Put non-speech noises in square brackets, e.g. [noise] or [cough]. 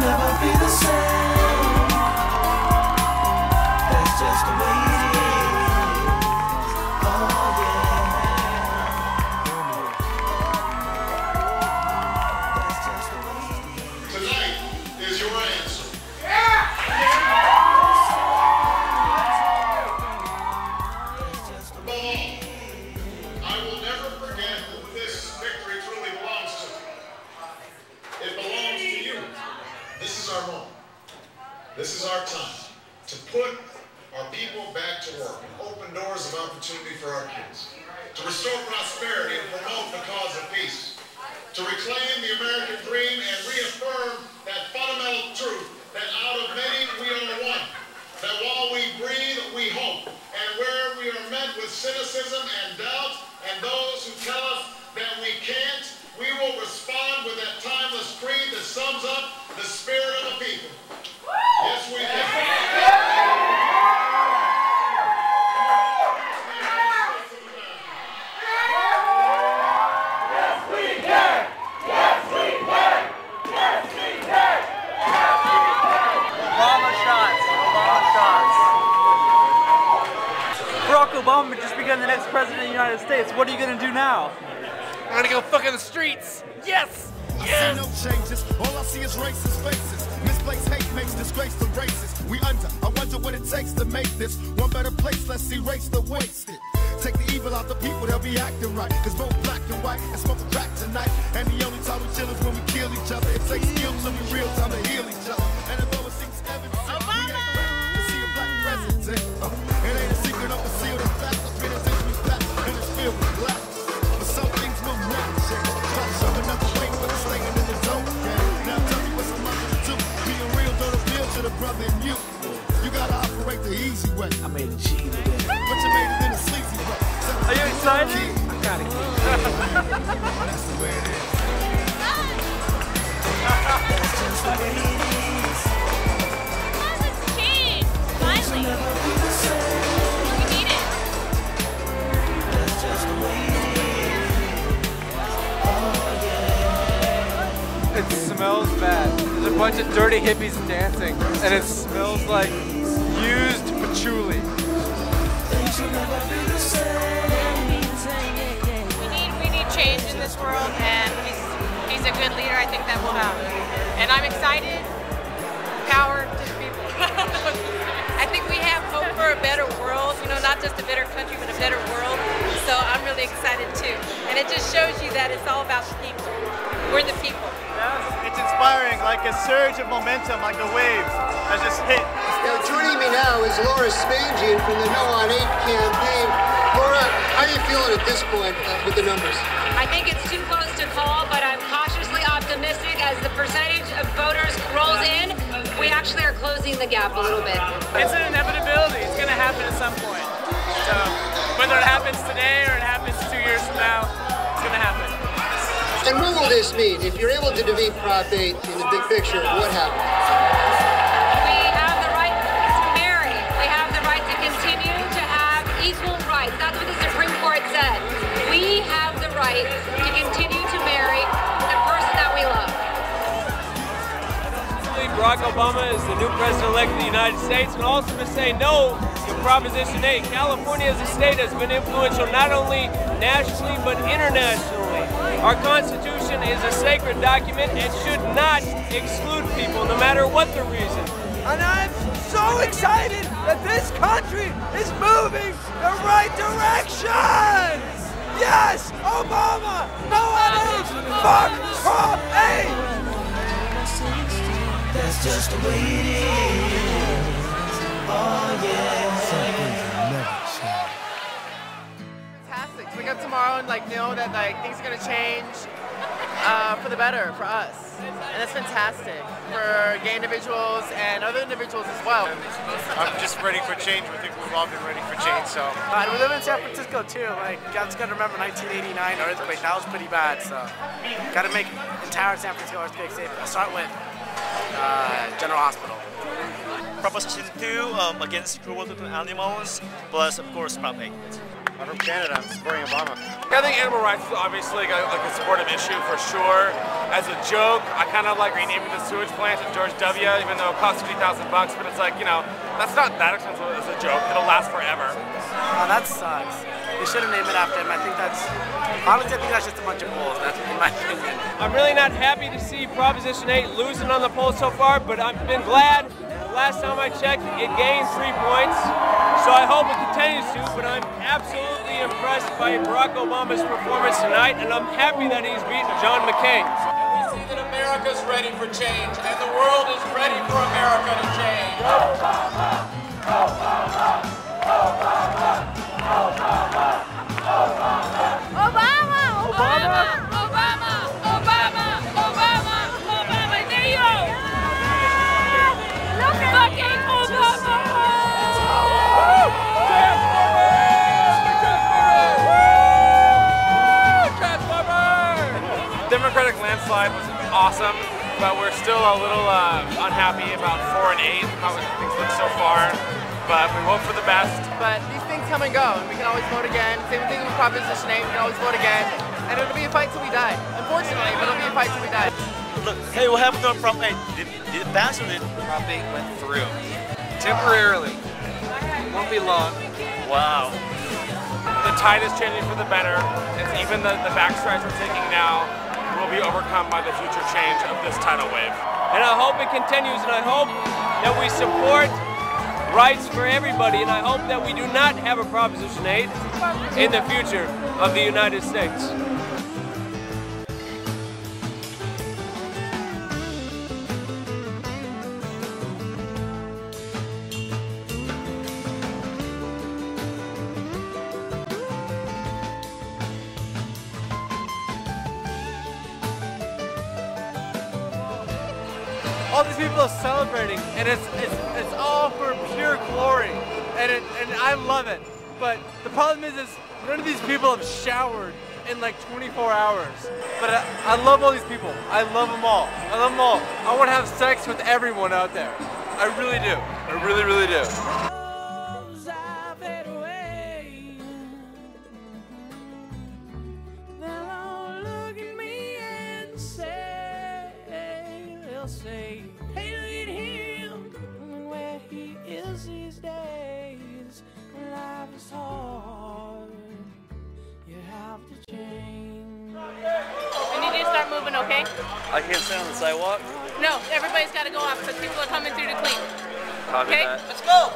never be the same. Obama just became the next president of the United States. What are you gonna do now? I'm gonna go fuck in the streets. Yes. I see no changes. All I see is racist faces. Misplaced hate makes disgrace to races. We under. I wonder what it takes to make this one better place. Let's erase the wasted. Take the evil out the people, they'll be acting right. Cause both black and white and smoke a crack tonight. And the only time we chill is when we kill each other. It takes skill to be real time to heal each other. Appeal to the brother in you. You gotta operate the easy way. I made a G today. But you made it in a sleazy way. Are you excited? I gotta keep [laughs] That's the way it is. That's just the way it is. Bunch of dirty hippies dancing, and it smells like used patchouli. We need we need change in this world, and he's he's a good leader. I think that will happen, and I'm excited. Power to the people. [laughs] I think we have hope for a better world. You know, not just a better country, but a better world. So I'm really excited too, and it just shows you that it's all about people. Inspiring, like a surge of momentum, like a wave has just hit. Now, joining me now is Laura Spanjian from the No on 8 campaign. Laura, how are you feeling at this point uh, with the numbers? I think it's too close to call, but I'm cautiously optimistic as the percentage of voters rolls in. We actually are closing the gap a little bit. It's an inevitability. It's going to happen at some point. So whether it happens today or it happens two years from now, And what will this mean? If you're able to defeat Prop 8 in the big picture, what happens? We have the right to marry. We have the right to continue to have equal rights. That's what the Supreme Court said. We have the right to continue to marry the person that we love. Barack Obama is the new president-elect of the United States, and also to say no to Proposition 8. California as a state has been influential not only nationally but internationally. Our Constitution is a sacred document and should not exclude people, no matter what the reason. And I'm so excited that this country is moving the right direction! Yes! Obama! No one else! Fuck Prop 8! That's just the way it is. Oh yeah. Up tomorrow and like know that like things are gonna change uh, for the better for us, and that's fantastic for gay individuals and other individuals as well. I'm just ready for change. I think we've all been ready for change. So Uh, we live in San Francisco too. Like, you guys gotta remember 1989 earthquake. That was pretty bad. So, gotta make entire San Francisco earthquake safe. I'll start with uh, General Hospital. Proposition 2 um, against cruelty to animals, plus of course Prop 8. I'm from Canada. I'm supporting Obama. I think animal rights is obviously like a, like a supportive issue for sure. As a joke, I kind of like renaming the sewage plant to George W. Even though it costs fifty thousand bucks, but it's like you know that's not that expensive as a joke. It'll last forever. Oh, that sucks. They should have named it after him. I think that's honestly, I think that's just a bunch of bulls. That's in my [laughs] opinion. I'm really not happy to see Proposition 8 losing on the poll so far, but I've been glad. Last time I checked, it gained three points, so I hope it continues to. But I'm absolutely impressed by Barack Obama's performance tonight, and I'm happy that he's beaten John McCain. We see that America's ready for change, and the world is ready for America to change. Obama! Obama! Obama! Democratic landslide was awesome, but we're still a little uh, unhappy about four and eight, how things look so far. But we hope for the best. But these things come and go, and we can always vote again. Same thing with Proposition 8, we can always vote again. And it'll be a fight till we die. Unfortunately, but it'll be a fight till we die. Look, hey, what happened to Prop 8? Did, did it pass or did Prop 8 went through? Temporarily. Won't be long. Wow. The tide is changing for the better, and even the, the backstrides we're taking now will be overcome by the future change of this tidal wave. And I hope it continues, and I hope that we support rights for everybody, and I hope that we do not have a Proposition 8 in the future of the United States. All these people are celebrating, and it's it's, it's all for pure glory, and it, and I love it. But the problem is, is none of these people have showered in like 24 hours. But I, I love all these people. I love them all. I love them all. I want to have sex with everyone out there. I really do. I really, really do. Okay? I can't stand on the sidewalk. No, everybody's got to go off because people are coming through to clean. Copy Okay, that. let's go.